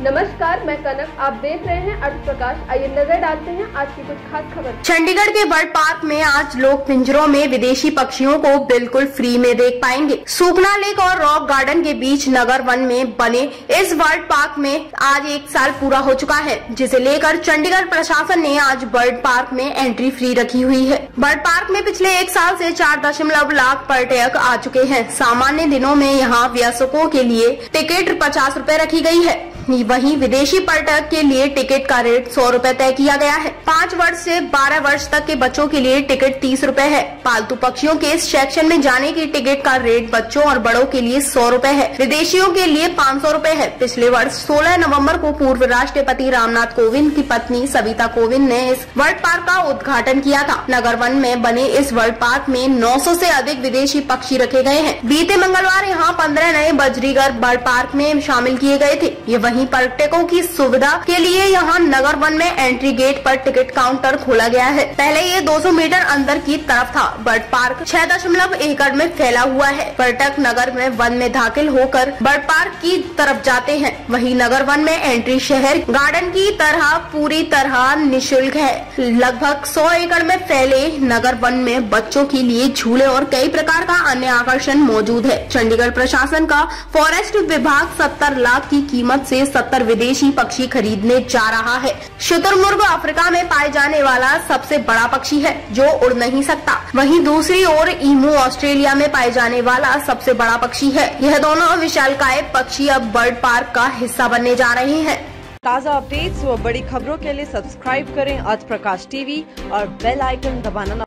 नमस्कार, मैं कनक। आप देख रहे हैं अर्थ प्रकाश आइए नज़र डालते हैं आज की कुछ खास खबर। चंडीगढ़ के बर्ड पार्क में आज लोग पिंजरों में विदेशी पक्षियों को बिल्कुल फ्री में देख पाएँगे। सुखना लेक और रॉक गार्डन के बीच नगर वन में बने इस बर्ड पार्क में आज एक साल पूरा हो चुका है, जिसे लेकर चंडीगढ़ प्रशासन ने आज बर्ड पार्क में एंट्री फ्री रखी हुई है। बर्ड पार्क में पिछले एक साल ऐसी चार दशमलव लाख पर्यटक आ चुके हैं। सामान्य दिनों में यहाँ वयस्कों के लिए टिकट पचास रूपए रखी गई है। वहीं विदेशी पर्यटक के लिए टिकट का रेट सौ रूपए तय किया गया है। पाँच वर्ष से बारह वर्ष तक के बच्चों के लिए टिकट तीस रूपए है। पालतू पक्षियों के सेक्शन में जाने की टिकट का रेट बच्चों और बड़ों के लिए सौ रूपए है। विदेशियों के लिए पाँच सौ रूपए है। पिछले वर्ष सोलह नवंबर को पूर्व राष्ट्रपति रामनाथ कोविंद की पत्नी सविता कोविंद ने इस वर्ल्ड पार्क का उद्घाटन किया था। नगर वन में बने इस वर्ल्ड पार्क में नौ से अधिक विदेशी पक्षी रखे गए हैं। बीते मंगलवार यहाँ पंद्रह नए बजरीगर बर्ड पार्क में शामिल किए गए थे। ये वही वहीं पर्यटकों की सुविधा के लिए यहाँ नगर वन में एंट्री गेट पर टिकट काउंटर खोला गया है। पहले ये 200 मीटर अंदर की तरफ़ था। बर्ड पार्क छह दशमलव एकड़ में फैला हुआ है। पर्यटक नगर में वन में दाखिल होकर बर्ड पार्क की तरफ़ जाते हैं। वही नगर वन में एंट्री शहर गार्डन की तरह पूरी तरह निशुल्क है। लगभग सौ एकड़ में फैले नगर वन में बच्चों के लिए झूले और कई प्रकार का अन्य आकर्षण मौजूद है। चंडीगढ़ प्रशासन का फॉरेस्ट विभाग सत्तर लाख की कीमत से सत्तर विदेशी पक्षी खरीदने जा रहा है। शुतुरमुर्ग अफ्रीका में पाए जाने वाला सबसे बड़ा पक्षी है, जो उड़ नहीं सकता। वहीं दूसरी ओर ईमू ऑस्ट्रेलिया में पाए जाने वाला सबसे बड़ा पक्षी है। यह दोनों विशालकाय पक्षी अब बर्ड पार्क का हिस्सा बनने जा रहे हैं। ताज़ा अपडेट्स व बड़ी खबरों के लिए सब्सक्राइब करें आज प्रकाश टीवी और बेल आइकन दबाना